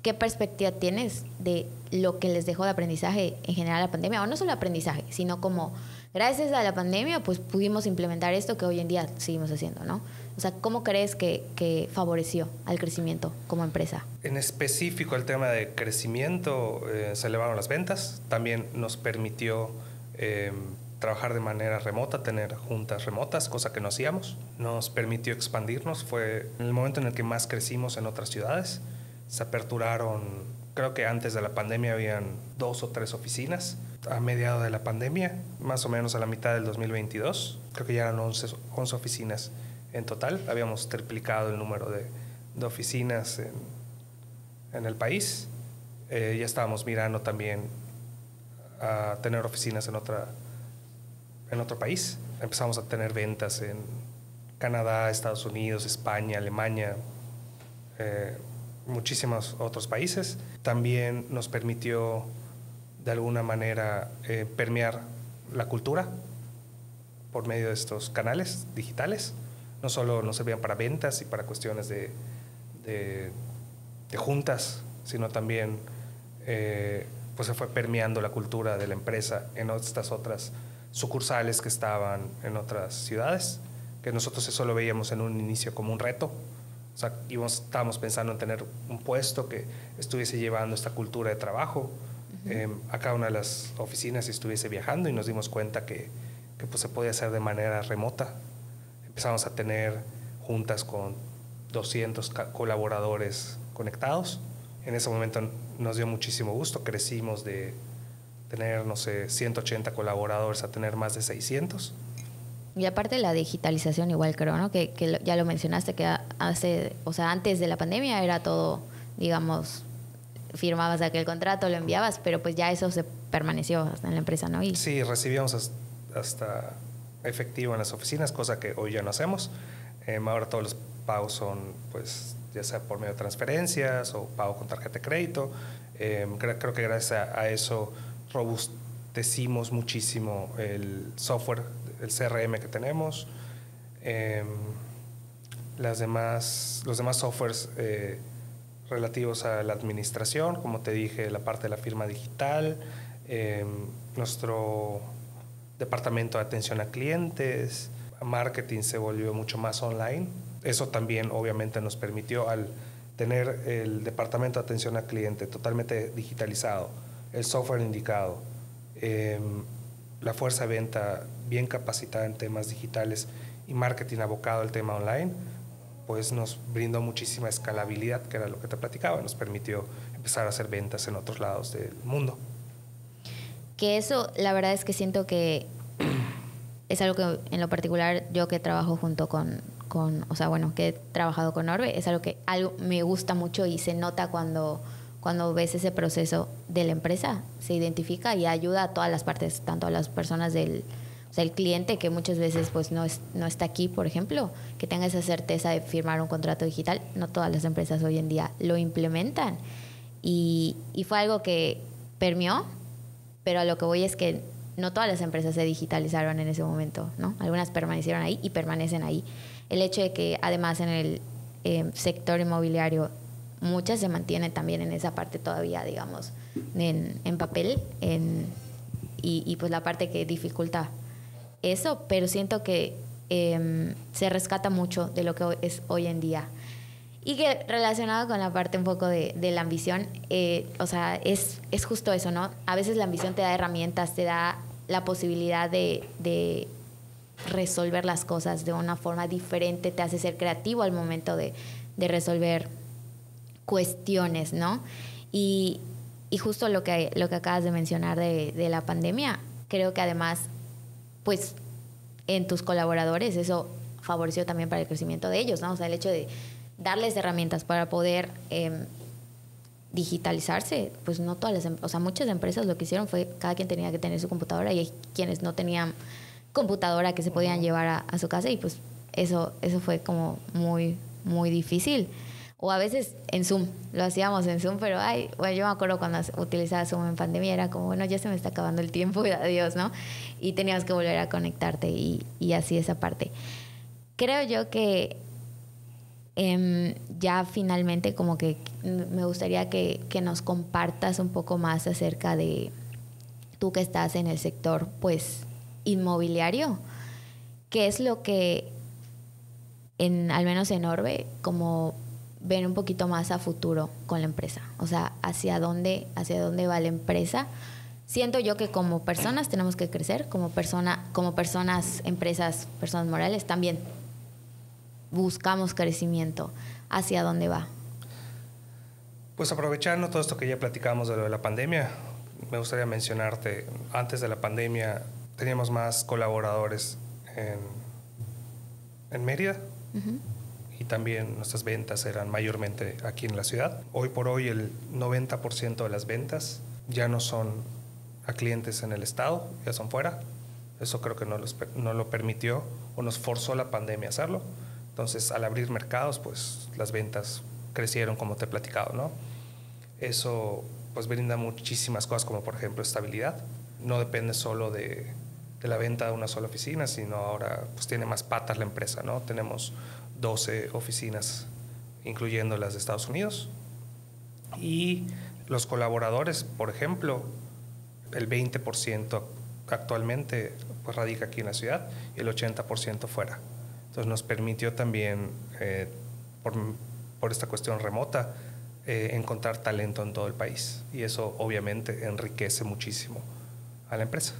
¿qué perspectiva tienes de lo que les dejó de aprendizaje en general la pandemia? O no solo aprendizaje, sino como gracias a la pandemia, pues pudimos implementar esto que hoy en día seguimos haciendo, ¿no? O sea, ¿cómo crees que, favoreció al crecimiento como empresa? En específico, el tema de crecimiento, eh, se elevaron las ventas, también nos permitió eh, trabajar de manera remota, tener juntas remotas, cosa que no hacíamos, nos permitió expandirnos, fue el momento en el que más crecimos en otras ciudades, se aperturaron, creo que antes de la pandemia habían dos o tres oficinas, a mediados de la pandemia, más o menos a la mitad del 2022. Creo que ya eran 11, 11 oficinas en total. Habíamos triplicado el número de, de oficinas en, en, el país. Eh, ya estábamos mirando también a tener oficinas en, otra, en otro país. Empezamos a tener ventas en Canadá, Estados Unidos, España, Alemania, eh, muchísimos otros países. También nos permitió de alguna manera eh, permear la cultura por medio de estos canales digitales. No solo nos servían para ventas y para cuestiones de, de, juntas, sino también eh, pues se fue permeando la cultura de la empresa en estas otras sucursales que estaban en otras ciudades, que nosotros eso lo veíamos en un inicio como un reto. O sea, íbamos, estábamos pensando en tener un puesto que estuviese llevando esta cultura de trabajo, eh, a cada una de las oficinas estuviese viajando y nos dimos cuenta que, que pues, se podía hacer de manera remota. Empezamos a tener juntas con 200 colaboradores conectados. En ese momento nos dio muchísimo gusto, crecimos de tener, no sé, 180 colaboradores a tener más de 600. Y aparte la digitalización igual creo, ¿no? Que, que, ya lo mencionaste, que hace, o sea, antes de la pandemia era todo, digamos, firmabas aquel contrato, lo enviabas, pero pues ya eso se permaneció hasta en la empresa, ¿no? Y... Sí, recibíamos hasta efectivo en las oficinas, cosa que hoy ya no hacemos. Em, ahora todos los pagos son, pues, ya sea por medio de transferencias o pago con tarjeta de crédito. Em, creo, que gracias a, eso robustecimos muchísimo el software, el CRM que tenemos. Em, las demás, los demás softwares eh, relativos a la administración, como te dije, la parte de la firma digital, em, nuestro departamento de atención a clientes, marketing se volvió mucho más online. Eso también obviamente nos permitió al tener el departamento de atención al cliente totalmente digitalizado, el software indicado, em, la fuerza de venta bien capacitada en temas digitales y marketing abocado al tema online, pues nos brindó muchísima escalabilidad, que era lo que te platicaba, nos permitió empezar a hacer ventas en otros lados del mundo. Que eso, la verdad es que siento que es algo que en lo particular yo que trabajo junto con, con o sea, bueno, que he trabajado con Orbe, es algo que algo me gusta mucho y se nota cuando, cuando ves ese proceso de la empresa, se identifica y ayuda a todas las partes, tanto a las personas del, o sea, el cliente que muchas veces pues no, es, no está aquí, por ejemplo, que tenga esa certeza de firmar un contrato digital. No todas las empresas hoy en día lo implementan. Y, y fue algo que permeó, pero a lo que voy es que no todas las empresas se digitalizaron en ese momento, ¿no? Algunas permanecieron ahí y permanecen ahí. El hecho de que además en el eh, sector inmobiliario muchas se mantienen también en esa parte todavía, digamos, en, en papel en, y, y, pues la parte que dificulta eso, pero siento que eh, se rescata mucho de lo que es hoy en día. Y que relacionado con la parte un poco de, de la ambición, eh, o sea, es, es justo eso, ¿no? A veces la ambición te da herramientas, te da la posibilidad de, de, resolver las cosas de una forma diferente, te hace ser creativo al momento de, de resolver cuestiones, ¿no? Y, y, justo lo que, lo que acabas de mencionar de, de la pandemia, creo que además, pues en tus colaboradores eso favoreció también para el crecimiento de ellos, ¿no? O sea, el hecho de darles herramientas para poder eh, digitalizarse, pues no todas las, o sea, muchas empresas lo que hicieron fue cada quien tenía que tener su computadora y hay quienes no tenían computadora que se podían llevar a, a, su casa y pues eso, eso fue como muy, muy difícil. O a veces en Zoom, lo hacíamos en Zoom, pero ay, bueno, yo me acuerdo cuando utilizaba Zoom en pandemia, era como, bueno, ya se me está acabando el tiempo y adiós, ¿no? Y tenías que volver a conectarte y, y así esa parte. Creo yo que eh, ya finalmente como que me gustaría que, que, nos compartas un poco más acerca de tú que estás en el sector pues inmobiliario, qué es lo que en, al menos en Orbe como ven un poquito más a futuro con la empresa, o sea, hacia dónde, hacia dónde va la empresa. Siento yo que como personas tenemos que crecer, como persona, como personas, empresas, personas morales también buscamos crecimiento, ¿hacia dónde va? Pues aprovechando todo esto que ya platicamos de lo de la pandemia, me gustaría mencionarte, antes de la pandemia teníamos más colaboradores en, en Mérida uh -huh. Y también nuestras ventas eran mayormente aquí en la ciudad. Hoy por hoy el 90% de las ventas ya no son a clientes en el estado, ya son fuera. Eso creo que no, los, no lo permitió o nos forzó la pandemia a hacerlo. Entonces, al abrir mercados, pues las ventas crecieron como te he platicado, ¿no? Eso pues brinda muchísimas cosas como por ejemplo estabilidad. No depende solo de, de, la venta de una sola oficina, sino ahora pues tiene más patas la empresa, ¿no? Tenemos 12 oficinas, incluyendo las de Estados Unidos. Y los colaboradores, por ejemplo, el 20% actualmente pues radica aquí en la ciudad y el 80% fuera. Entonces nos permitió también, eh, por, esta cuestión remota, eh, encontrar talento en todo el país. Y eso obviamente enriquece muchísimo a la empresa.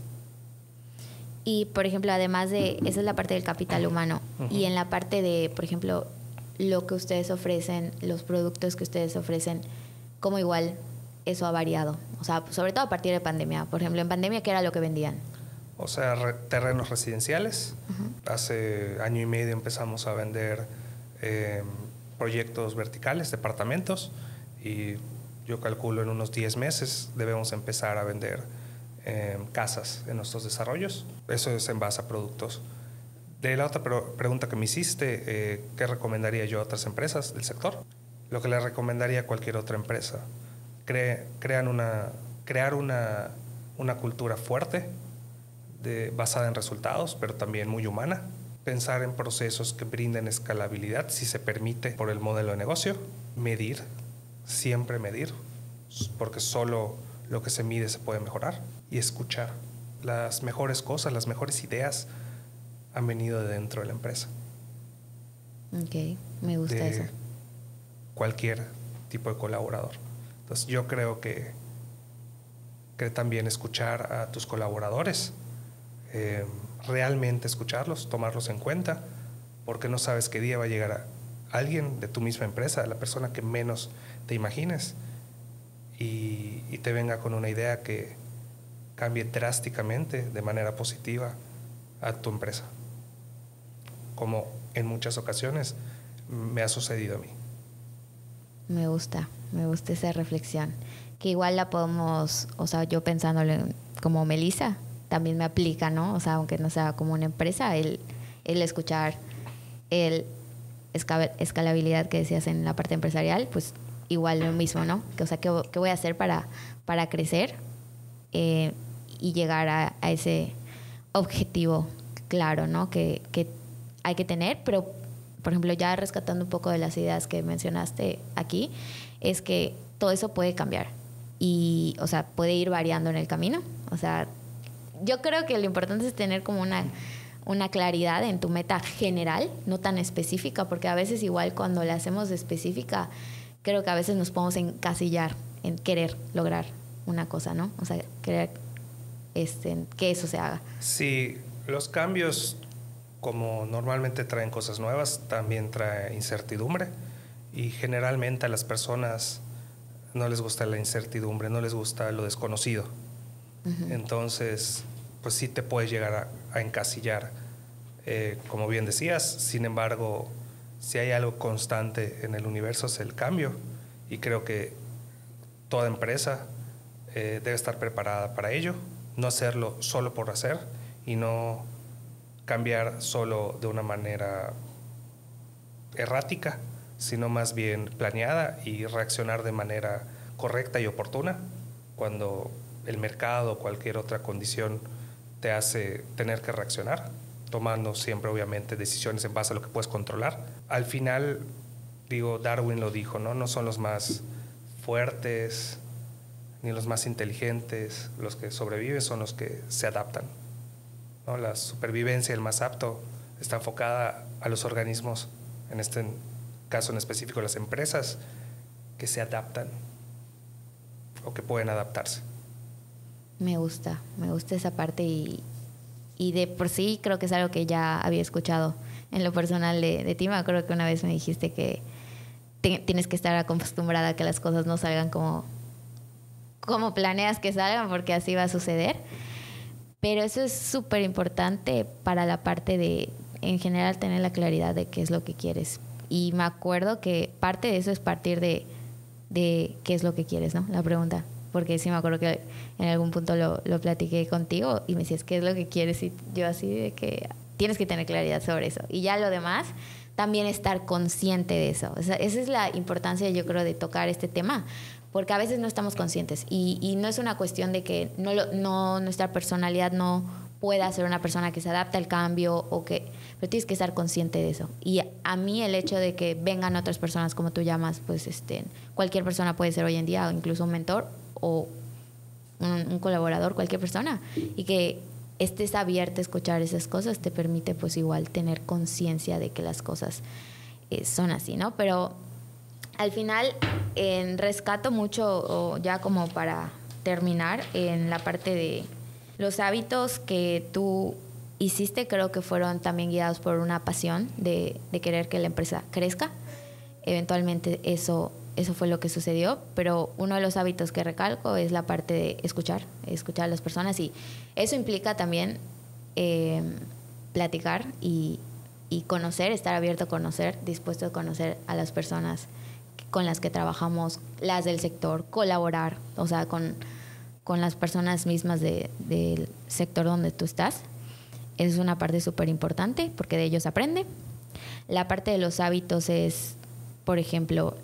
Y, por ejemplo, además de, esa es la parte del capital humano. Uh -huh. Y en la parte de, por ejemplo, lo que ustedes ofrecen, los productos que ustedes ofrecen, como igual eso ha variado. O sea, sobre todo a partir de pandemia. Por ejemplo, en pandemia, ¿qué era lo que vendían? o sea, re terrenos residenciales. Uh -huh. Hace año y medio empezamos a vender eh, proyectos verticales, departamentos, y yo calculo en unos 10 meses debemos empezar a vender eh, casas en nuestros desarrollos. Eso es en base a productos. De la otra pregunta que me hiciste, eh, ¿qué recomendaría yo a otras empresas del sector? Lo que le recomendaría a cualquier otra empresa. Cre crean una, crear una, una cultura fuerte, de, basada en resultados, pero también muy humana. Pensar en procesos que brinden escalabilidad, si se permite, por el modelo de negocio. Medir siempre medir, porque solo lo que se mide se puede mejorar, y escuchar. Las mejores cosas, las mejores ideas han venido de dentro de la empresa. Ok, me gusta eso. Cualquier tipo de colaborador. Entonces yo creo que, que también escuchar a tus colaboradores, eh, realmente escucharlos, tomarlos en cuenta, porque no sabes qué día va a llegar a alguien de tu misma empresa, la persona que menos te imagines, y, y te venga con una idea que cambie drásticamente, de manera positiva, a tu empresa. Como en muchas ocasiones me ha sucedido a mí. Me gusta, me gusta esa reflexión. Que igual la podemos, o sea, yo pensándolo como Melissa, también me aplica, ¿no? O sea, aunque no sea como una empresa, el, el escuchar el escalabilidad que decías en la parte empresarial, pues igual lo mismo, ¿no? Que, o sea, ¿qué, qué voy a hacer para, para crecer eh, y llegar a, a, ese objetivo claro, ¿no? Que, que hay que tener, pero por ejemplo, ya rescatando un poco de las ideas que mencionaste aquí, es que todo eso puede cambiar y, o sea, puede ir variando en el camino. O sea, yo creo que lo importante es tener como una, una claridad en tu meta general, no tan específica, porque a veces igual cuando la hacemos específica, creo que a veces nos podemos encasillar en querer lograr una cosa, ¿no? O sea, querer este, que eso se haga. Sí, los cambios como normalmente traen cosas nuevas, también trae incertidumbre. Y generalmente a las personas no les gusta la incertidumbre, no les gusta lo desconocido. Entonces, pues sí te puedes llegar a, encasillar, eh, como bien decías, sin embargo, si hay algo constante en el universo es el cambio. Y creo que toda empresa eh, debe estar preparada para ello, no hacerlo solo por hacer y no cambiar solo de una manera errática, sino más bien planeada y reaccionar de manera correcta y oportuna cuando el mercado o cualquier otra condición te hace tener que reaccionar, tomando siempre obviamente decisiones en base a lo que puedes controlar. Al final, digo, Darwin lo dijo, ¿no? No son los más fuertes ni los más inteligentes los que sobreviven, son los que se adaptan. La supervivencia, el más apto, está enfocada a los organismos, en este caso en específico las empresas, que se adaptan o que pueden adaptarse. Me gusta, me gusta esa parte y, y de por sí creo que es algo que ya había escuchado en lo personal de, de ti. Me acuerdo que una vez me dijiste que tienes que estar acostumbrada a que las cosas no salgan como, como planeas que salgan porque así va a suceder. Pero eso es súper importante para la parte de, en general, tener la claridad de qué es lo que quieres. Y me acuerdo que parte de eso es partir de, de qué es lo que quieres, ¿no? La pregunta. Porque sí me acuerdo que en algún punto lo, lo platiqué contigo y me decías, ¿qué es lo que quieres? Y yo así de que tienes que tener claridad sobre eso. Y ya lo demás, también estar consciente de eso. esa es la importancia, yo creo, de tocar este tema, porque a veces no estamos conscientes. Y, no es una cuestión de que no, no nuestra personalidad no pueda ser una persona que se adapta al cambio o que pero tienes que estar consciente de eso. Y a mí el hecho de que vengan otras personas como tú llamas pues este cualquier persona puede ser hoy en día incluso un mentor o un, colaborador cualquier persona. Y que estés abierto a escuchar esas cosas te permite pues igual tener conciencia de que las cosas eh, son así no pero al final en rescato mucho, ya como para terminar, en la parte de los hábitos que tú hiciste, creo que fueron también guiados por una pasión de, querer que la empresa crezca. Eventualmente eso, eso fue lo que sucedió, pero uno de los hábitos que recalco es la parte de escuchar, escuchar a las personas y eso implica también eh, platicar y conocer, estar abierto a conocer, dispuesto a conocer a las personas con las que trabajamos, las del sector, colaborar, o sea, con, con las personas mismas del sector donde tú estás. Es una parte súper importante porque de ellos aprende. La parte de los hábitos es, por ejemplo,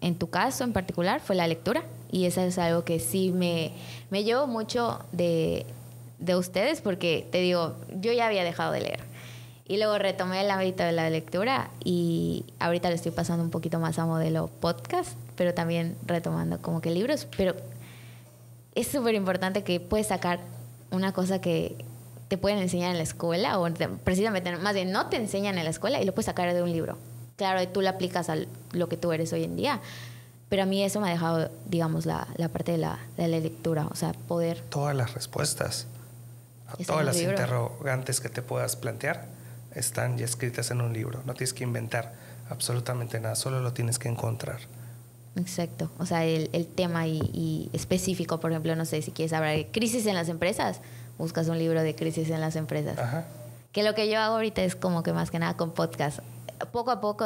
en tu caso en particular, fue la lectura. Y eso es algo que sí me, me llevo mucho de, de ustedes porque, te digo, yo ya había dejado de leer y luego retomé el hábito de la lectura y ahorita le estoy pasando un poquito más a modelo podcast, pero también retomando como que libros, pero es súper importante que puedes sacar una cosa que te pueden enseñar en la escuela, o precisamente, más bien no te enseñan en la escuela y lo puedes sacar de un libro. Claro, tú lo aplicas a lo que tú eres hoy en día, pero a mí eso me ha dejado, digamos, la, la parte de la, de la, lectura, o sea, poder... Todas las respuestas, a todas las interrogantes que te puedas plantear, están ya escritas en un libro. No tienes que inventar absolutamente nada, solo lo tienes que encontrar. Exacto, o sea, el, el tema y, específico, por ejemplo, no sé, si quieres hablar de crisis en las empresas, buscas un libro de crisis en las empresas. Ajá. Que lo que yo hago ahorita es como que más que nada con podcast. Poco a poco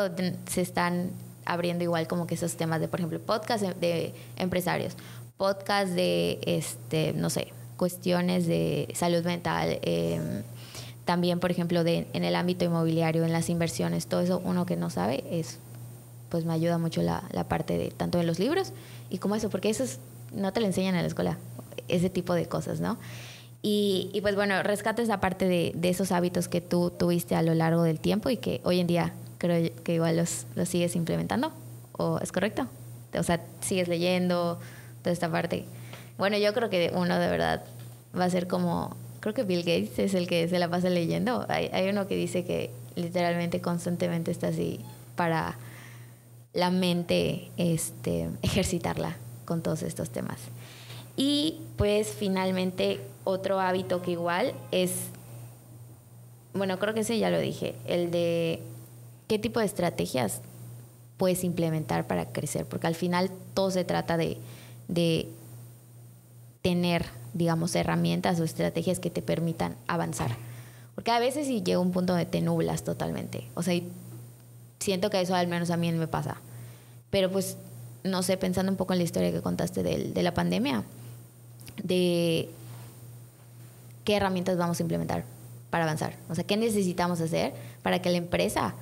se están abriendo igual como que esos temas de, por ejemplo, podcast de empresarios, podcast de, este, no sé, cuestiones de salud mental, eh, también, por ejemplo, de, en el ámbito inmobiliario, en las inversiones, todo eso uno que no sabe, es, pues me ayuda mucho la, la parte de tanto de los libros y como eso, porque eso no te lo enseñan en la escuela, ese tipo de cosas, ¿no? Y, y pues bueno, rescato esa parte de, de, esos hábitos que tú tuviste a lo largo del tiempo y que hoy en día creo que igual los, los sigues implementando, ¿o es correcto? O sea, sigues leyendo toda esta parte. Bueno, yo creo que uno de verdad va a ser como creo que Bill Gates es el que se la pasa leyendo. Hay, hay uno que dice que literalmente constantemente está así para la mente este, ejercitarla con todos estos temas. Y pues finalmente otro hábito que igual es, bueno, creo que ese ya lo dije, el de qué tipo de estrategias puedes implementar para crecer, porque al final todo se trata de, de tener digamos, herramientas o estrategias que te permitan avanzar. Porque a veces sí llega un punto donde te nublas totalmente. O sea, siento que eso al menos a mí me pasa. Pero pues, no sé, pensando un poco en la historia que contaste de, de la pandemia, de qué herramientas vamos a implementar para avanzar. O sea, qué necesitamos hacer para que la empresa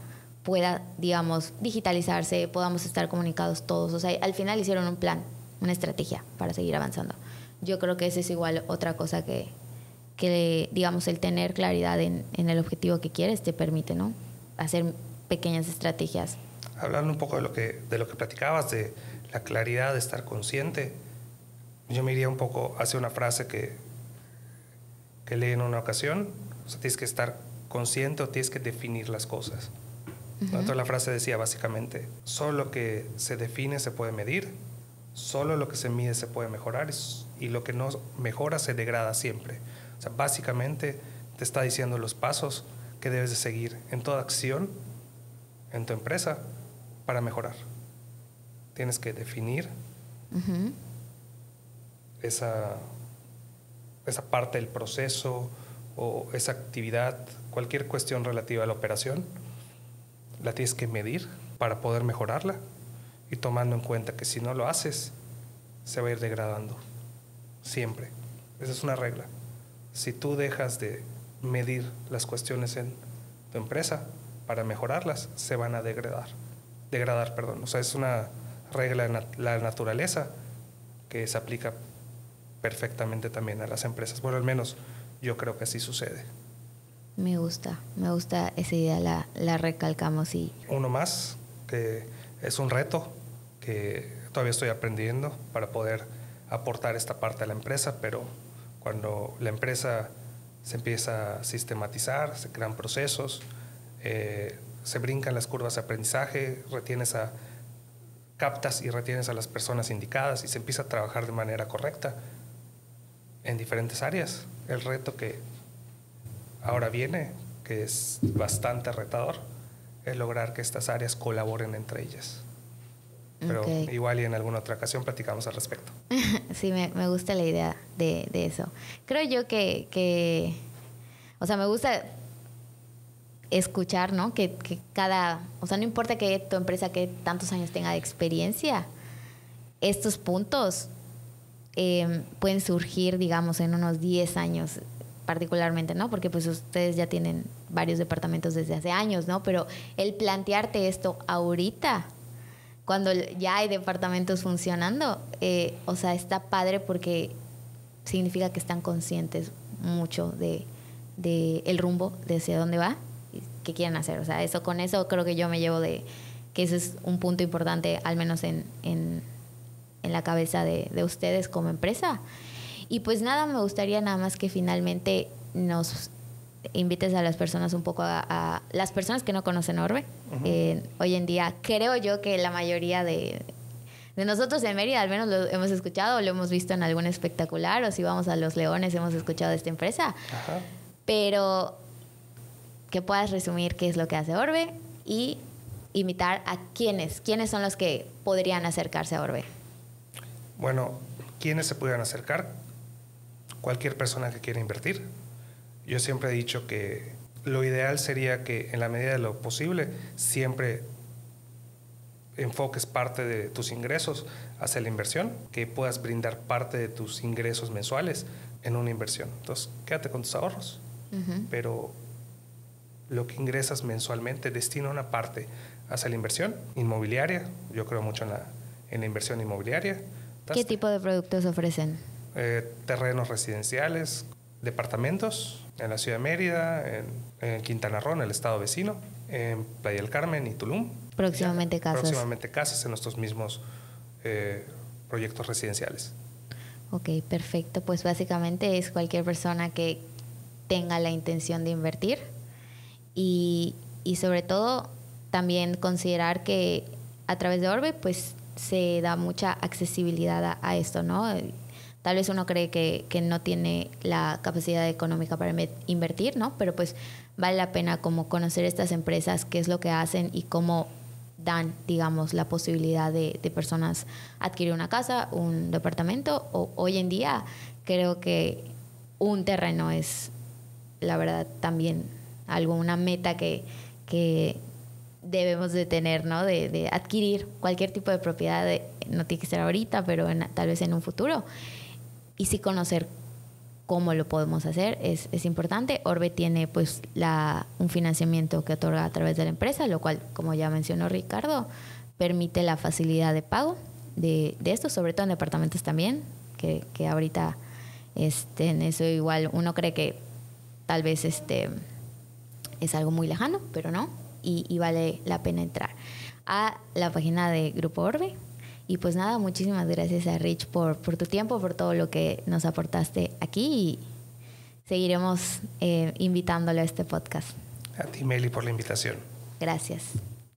pueda, digamos, digitalizarse, podamos estar comunicados todos. O sea, al final hicieron un plan, una estrategia para seguir avanzando yo creo que esa es igual otra cosa que, que digamos, el tener claridad en, en, el objetivo que quieres te permite, ¿no? Hacer pequeñas estrategias. Hablando un poco de lo que, de lo que platicabas, de la claridad de estar consciente, yo me iría un poco hacia una frase que, que leí en una ocasión, o sea, tienes que estar consciente o tienes que definir las cosas. Entonces la frase decía básicamente, solo lo que se define se puede medir, solo lo que se mide se puede mejorar y lo que no mejora se degrada siempre. O sea, básicamente te está diciendo los pasos que debes de seguir en toda acción en tu empresa para mejorar. Tienes que definir esa, esa parte del proceso o esa actividad, cualquier cuestión relativa a la operación, la tienes que medir para poder mejorarla y tomando en cuenta que si no lo haces, se va a ir degradando. Siempre. Esa es una regla. Si tú dejas de medir las cuestiones en tu empresa para mejorarlas, se van a degradar. Degradar, perdón. O sea, es una regla de la naturaleza que se aplica perfectamente también a las empresas. Bueno, al menos yo creo que así sucede. Me gusta, me gusta esa idea, la, la recalcamos y... Uno más, que es un reto que todavía estoy aprendiendo para poder aportar esta parte a la empresa, pero cuando la empresa se empieza a sistematizar, se crean procesos, eh, se brincan las curvas de aprendizaje, retienes a, captas y retienes a las personas indicadas y se empieza a trabajar de manera correcta en diferentes áreas. El reto que ahora viene, que es bastante retador, es lograr que estas áreas colaboren entre ellas. Pero igual y en alguna otra ocasión platicamos al respecto. sí, me, me, gusta la idea de, de, eso. Creo yo que, que, o sea, me gusta escuchar, ¿no? Que, que, cada, o sea, no importa que tu empresa que tantos años tenga de experiencia, estos puntos eh, pueden surgir, digamos, en unos 10 años particularmente, ¿no? Porque pues ustedes ya tienen varios departamentos desde hace años, ¿no? Pero el plantearte esto ahorita cuando ya hay departamentos funcionando, eh, o sea, está padre porque significa que están conscientes mucho de, de, el rumbo, de hacia dónde va, y qué quieren hacer. O sea, eso con eso creo que yo me llevo de que ese es un punto importante, al menos en, en, en la cabeza de, de, ustedes como empresa. Y pues nada, me gustaría nada más que finalmente nos invites a las personas un poco a, a las personas que no conocen Orbe. Uh -huh. eh, hoy en día creo yo que la mayoría de, de nosotros en Mérida al menos lo hemos escuchado, lo hemos visto en algún espectacular o si vamos a Los Leones hemos escuchado de esta empresa. Ajá. Pero que puedas resumir qué es lo que hace Orbe y invitar a quiénes, quiénes son los que podrían acercarse a Orbe. Bueno, ¿quiénes se pudieran acercar? Cualquier persona que quiera invertir. Yo siempre he dicho que lo ideal sería que en la medida de lo posible siempre enfoques parte de tus ingresos hacia la inversión, que puedas brindar parte de tus ingresos mensuales en una inversión. Entonces, quédate con tus ahorros, uh -huh. pero lo que ingresas mensualmente destina una parte hacia la inversión inmobiliaria. Yo creo mucho en la, en la inversión inmobiliaria. ¿Qué tipo de productos ofrecen? Eh, terrenos residenciales, departamentos en la ciudad de Mérida, en, en, Quintana Roo, en el estado vecino, en Playa del Carmen y Tulum. Próximamente casas. Próximamente casas en nuestros mismos eh, proyectos residenciales. Ok, perfecto. Pues básicamente es cualquier persona que tenga la intención de invertir y, y sobre todo también considerar que a través de Orbe pues se da mucha accesibilidad a, a esto, ¿no? Tal vez uno cree que, que, no tiene la capacidad económica para invertir, ¿no? Pero pues vale la pena como conocer estas empresas, qué es lo que hacen y cómo dan, digamos, la posibilidad de, personas adquirir una casa, un departamento. O, hoy en día creo que un terreno es, la verdad, también algo, una meta que, que debemos de tener, ¿no? De, de adquirir cualquier tipo de propiedad, de, no tiene que ser ahorita, pero en, tal vez en un futuro y sí conocer cómo lo podemos hacer es, es, importante. Orbe tiene pues la, un financiamiento que otorga a través de la empresa, lo cual, como ya mencionó Ricardo, permite la facilidad de pago de, de esto, sobre todo en departamentos también, que, que ahorita este, en eso igual uno cree que tal vez este, es algo muy lejano, pero no, y, y vale la pena entrar a la página de Grupo Orbe, y pues nada, muchísimas gracias a Rich por, por tu tiempo, por todo lo que nos aportaste aquí y seguiremos eh, invitándole a este podcast. A ti, Meli, por la invitación. Gracias.